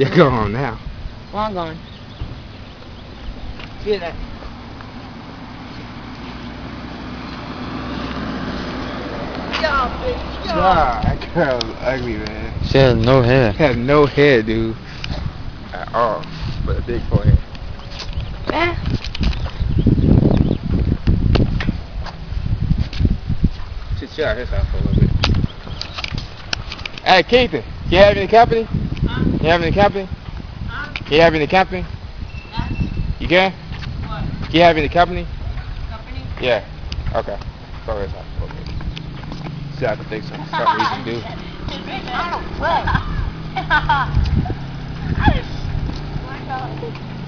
Yeah, go home now. Long gone. See you there. Nah, that girl's ugly, man. She had no hair. She had no hair, dude. At all. But a big forehead. Eh? Should chill out his house for a little bit. Hey, Keithan, you have any company? You have any company? You have any company? You can? What? You have any company? Company? Yeah. Okay. Go to his house for a little bit. See, I can think some something we can do. I don't play.